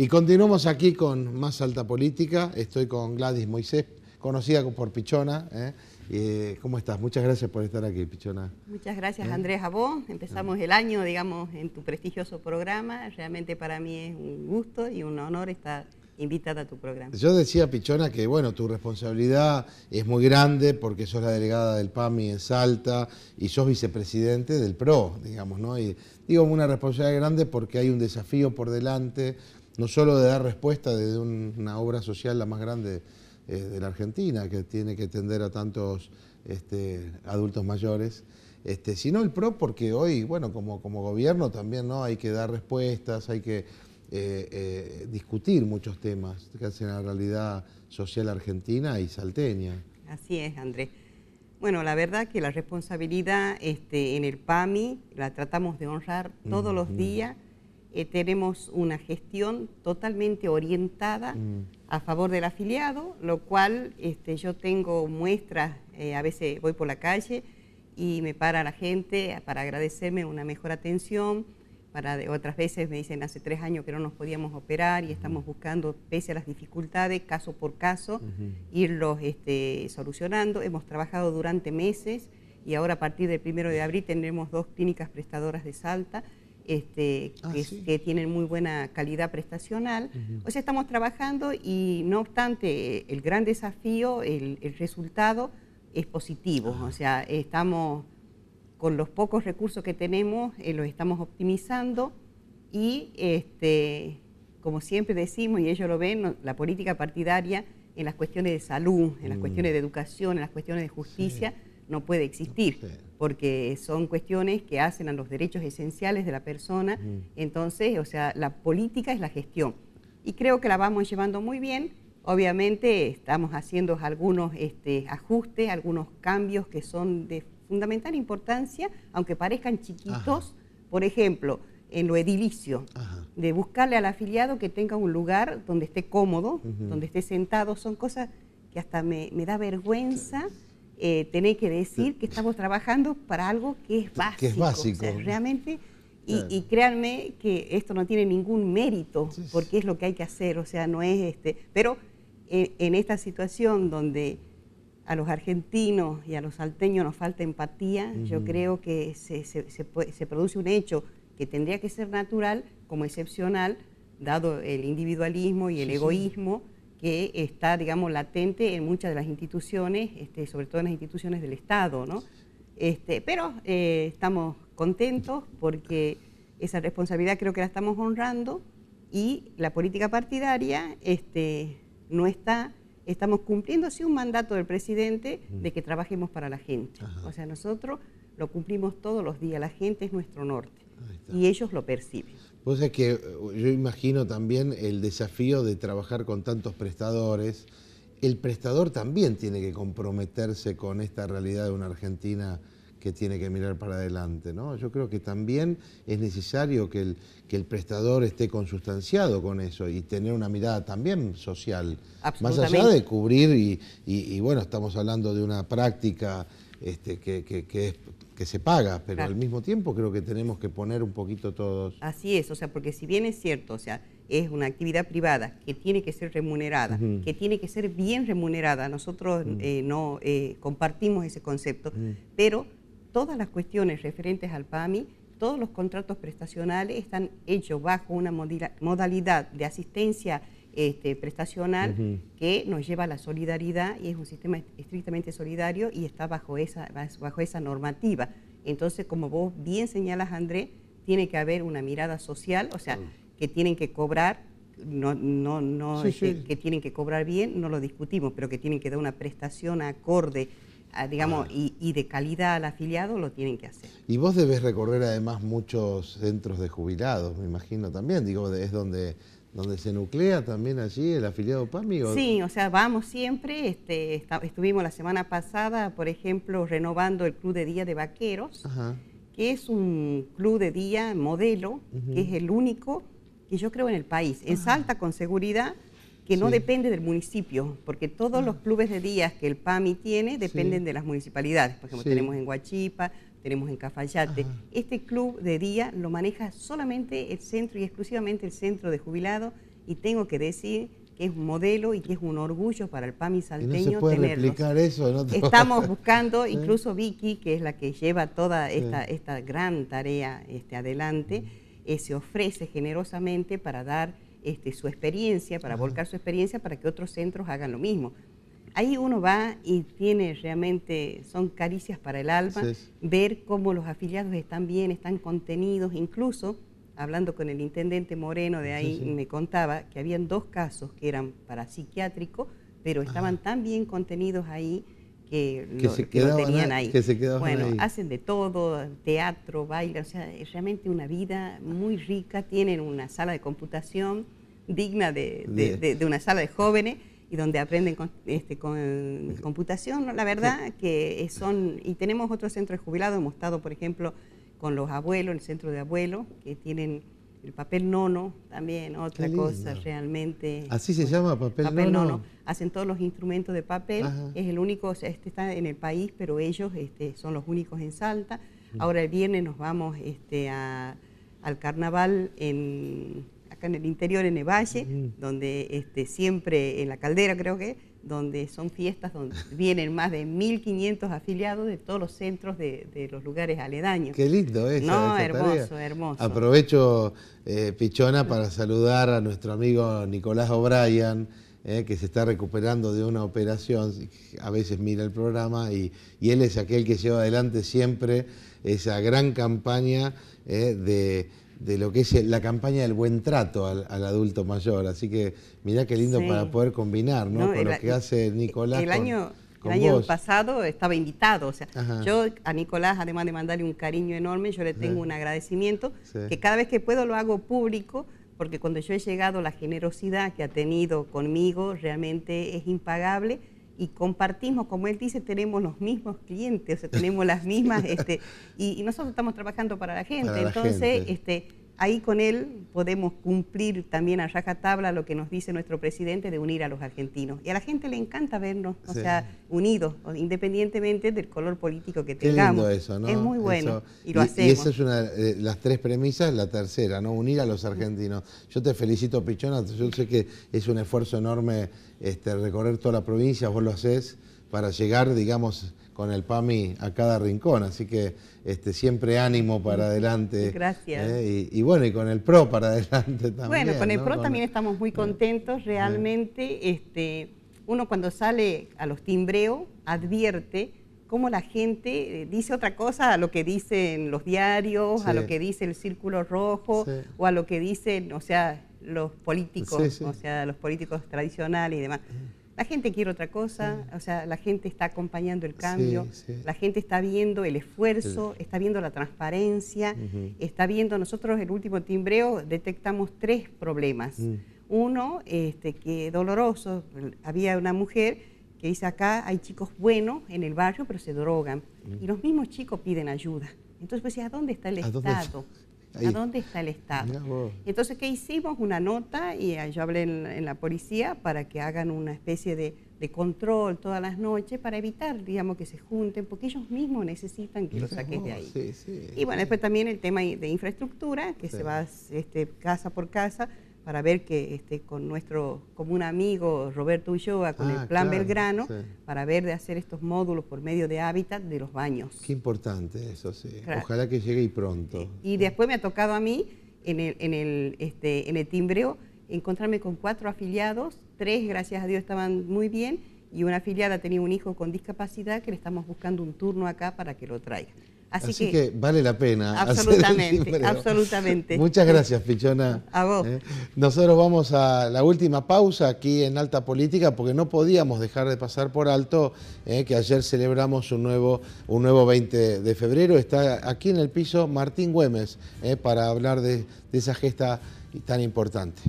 Y continuamos aquí con Más Alta Política. Estoy con Gladys Moisés, conocida por Pichona. ¿eh? Eh, ¿Cómo estás? Muchas gracias por estar aquí, Pichona. Muchas gracias, ¿Eh? Andrés, a vos. Empezamos el año, digamos, en tu prestigioso programa. Realmente para mí es un gusto y un honor estar invitada a tu programa. Yo decía, Pichona, que bueno, tu responsabilidad es muy grande porque sos la delegada del PAMI en Salta y sos vicepresidente del PRO, digamos, ¿no? Y digo una responsabilidad grande porque hay un desafío por delante no solo de dar respuesta desde una obra social la más grande eh, de la Argentina, que tiene que atender a tantos este, adultos mayores, este, sino el PRO porque hoy, bueno, como, como gobierno también ¿no? hay que dar respuestas, hay que eh, eh, discutir muchos temas que hacen la realidad social argentina y salteña. Así es, Andrés. Bueno, la verdad que la responsabilidad este, en el PAMI la tratamos de honrar todos los días eh, tenemos una gestión totalmente orientada mm. a favor del afiliado, lo cual este, yo tengo muestras, eh, a veces voy por la calle y me para la gente para agradecerme una mejor atención, para otras veces me dicen hace tres años que no nos podíamos operar y estamos buscando, pese a las dificultades, caso por caso, irlos este, solucionando. Hemos trabajado durante meses y ahora a partir del primero de abril tendremos dos clínicas prestadoras de Salta este, ah, que, tienen muy buena calidad prestacional. O sea, estamos trabajando y no obstante el gran desafío, el, resultado es positivo. O sea, estamos con los pocos recursos que tenemos, eh, los estamos optimizando y, este, como siempre decimos, y ellos lo ven, la política partidaria en las cuestiones de salud, en las mm. cuestiones de educación, en las cuestiones de justicia, no puede existir, porque son cuestiones que hacen a los derechos esenciales de la persona. Entonces, o sea, la política es la gestión. Y creo que la vamos llevando muy bien. Obviamente estamos haciendo algunos este, ajustes, algunos cambios que son de fundamental importancia, aunque parezcan chiquitos. Por ejemplo, en lo edilicio, de buscarle al afiliado que tenga un lugar donde esté cómodo, donde esté sentado, son cosas que hasta me, me da vergüenza eh, tener que decir que estamos trabajando para algo que es básico. Que es básico. realmente, y, créanme que esto no tiene ningún mérito, porque es lo que hay que hacer, o sea, no es este. Pero eh, en esta situación donde a los argentinos y a los salteños nos falta empatía, yo creo que se, se, produce un hecho que tendría que ser natural como excepcional, dado el individualismo y el egoísmo que está, digamos, latente en muchas de las instituciones, este, sobre todo en las instituciones del Estado, ¿no? Este, pero eh, estamos contentos porque esa responsabilidad creo que la estamos honrando y la política partidaria este, no está, estamos cumpliendo así un mandato del presidente de que trabajemos para la gente. O sea, nosotros lo cumplimos todos los días, la gente es nuestro norte y ellos lo perciben. Pues es que eh, yo imagino también el desafío de trabajar con tantos prestadores. El prestador también tiene que comprometerse con esta realidad de una Argentina que tiene que mirar para adelante. ¿no? Yo creo que también es necesario que el, que el prestador esté consustanciado con eso y tener una mirada también social. Más allá de cubrir, y, bueno, estamos hablando de una práctica este, que, que es que se paga, pero al mismo tiempo creo que tenemos que poner un poquito todos. Así es, o sea, porque si bien es cierto, o sea, es una actividad privada que tiene que ser remunerada, que tiene que ser bien remunerada, nosotros eh, no eh, compartimos ese concepto, pero todas las cuestiones referentes al PAMI, todos los contratos prestacionales están hechos bajo una modalidad de asistencia este, prestacional que nos lleva a la solidaridad y es un sistema estrictamente solidario y está bajo esa, bajo esa normativa. Entonces, como vos bien señalas, André, tiene que haber una mirada social, o sea, que tienen que cobrar, no, no, no este, que tienen que cobrar bien, no lo discutimos, pero que tienen que dar una prestación acorde digamos, ah. y, y, de calidad al afiliado, lo tienen que hacer. Y vos debes recorrer además muchos centros de jubilados, me imagino también, digo, es donde donde se nuclea también allí el afiliado PAMI. Sí, o sea, vamos siempre. Este, estuvimos la semana pasada, por ejemplo, renovando el Club de Día de Vaqueros, que es un club de día modelo, que es el único que yo creo en el país. En Salta, con seguridad, que no depende del municipio, porque todos los clubes de días que el PAMI tiene dependen de las municipalidades. Por ejemplo, tenemos en Huachipa, tenemos en Cafayate. Este club de día lo maneja solamente el centro y exclusivamente el centro de jubilados y tengo que decir que es un modelo y que es un orgullo para el PAMI salteño ¿Y no se puede replicar eso Estamos buscando, incluso Vicky, que es la que lleva toda esta, esta gran tarea este, adelante, eh, se ofrece generosamente para dar este, su experiencia, para volcar su experiencia para que otros centros hagan lo mismo. Ahí uno va y tiene realmente, son caricias para el alma, ver cómo los afiliados están bien, están contenidos, incluso hablando con el intendente Moreno de ahí, me contaba que habían dos casos que eran para psiquiátrico, pero estaban tan bien contenidos ahí que, lo, se tenían ahí. bueno, hacen de todo, teatro, baile, o sea, es realmente una vida muy rica, tienen una sala de computación digna de, una sala de jóvenes y donde aprenden con, este, con computación, la verdad que son, y tenemos otros centros de jubilados, hemos estado, por ejemplo, con los abuelos, el centro de abuelos, que tienen el papel nono, también otra cosa realmente. ¿Así se llama papel, nono? Hacen todos los instrumentos de papel, es el único, este está en el país, pero ellos este, son los únicos en Salta. Ahora el viernes nos vamos este, al carnaval en, acá en el interior, en el Valle, donde este, siempre, en la caldera creo que, donde son fiestas donde vienen más de 1.500 afiliados de todos los centros de, los lugares aledaños. Qué lindo eso. No, hermoso, hermoso. Aprovecho, eh, Pichona, para saludar a nuestro amigo Nicolás O'Brien, eh, que se está recuperando de una operación, a veces mira el programa, y, él es aquel que lleva adelante siempre esa gran campaña eh, de de lo que es la campaña del buen trato al, adulto mayor. Así que mirá qué lindo para poder combinar, ¿no? Con lo que hace Nicolás. El año, el año pasado estaba invitado, o sea, yo a Nicolás, además de mandarle un cariño enorme, yo le tengo un agradecimiento, que cada vez que puedo lo hago público, porque cuando yo he llegado, la generosidad que ha tenido conmigo realmente es impagable y compartimos, como él dice, tenemos los mismos clientes, o sea, tenemos las mismas, este, y, nosotros estamos trabajando para la gente, entonces este, ahí con él podemos cumplir también a rajatabla lo que nos dice nuestro presidente de unir a los argentinos. Y a la gente le encanta vernos, o sea, unidos, independientemente del color político que tengamos. Qué eso, ¿no? Es muy bueno y lo hacemos. Y esa es una de las tres premisas, la tercera, ¿no? Unir a los argentinos. Yo te felicito, Pichona, yo sé que es un esfuerzo enorme este, recorrer toda la provincia, vos lo haces para llegar, digamos, con el PAMI a cada rincón, así que este, siempre ánimo para adelante. Gracias. ¿eh? y, bueno, y con el PRO para adelante también. Bueno, con el PRO también estamos muy contentos, realmente, este, uno cuando sale a los timbreos advierte cómo la gente eh, dice otra cosa a lo que dicen los diarios, a lo que dice el Círculo Rojo, o a lo que dicen, o sea, los políticos, o sea, los políticos tradicionales y demás. La gente quiere otra cosa, o sea, la gente está acompañando el cambio, la gente está viendo el esfuerzo, está viendo la transparencia, está viendo, nosotros el último timbreo detectamos tres problemas. Mm. Uno, este, que doloroso, había una mujer que dice acá hay chicos buenos en el barrio, pero se drogan. Mm. Y los mismos chicos piden ayuda. Entonces, pues, ¿a dónde está el Estado? ¿A dónde está el Estado? Entonces, ¿qué hicimos? Una nota y yo hablé en, la policía para que hagan una especie de, control todas las noches para evitar, digamos, que se junten, porque ellos mismos necesitan que los saques de ahí. Y bueno, después también el tema de infraestructura, que se va este, casa por casa para ver que este, con nuestro común amigo Roberto Ulloa, con el ah, Plan Belgrano, para ver de hacer estos módulos por medio de hábitat de los baños. Qué importante eso, sí. Ojalá que llegue y pronto. Y después me ha tocado a mí, en el, en el, este, en el timbreo, encontrarme con cuatro afiliados, tres, gracias a Dios, estaban muy bien, y una afiliada tenía un hijo con discapacidad que le estamos buscando un turno acá para que lo traiga. Así, que, vale la pena. Absolutamente, absolutamente. Muchas gracias, Pichona. A vos. ¿Eh? Nosotros vamos a la última pausa aquí en Alta Política porque no podíamos dejar de pasar por alto ¿eh? que ayer celebramos un nuevo, un nuevo 20 de febrero. Está aquí en el piso Martín Güemes ¿eh? para hablar de esa gesta tan importante.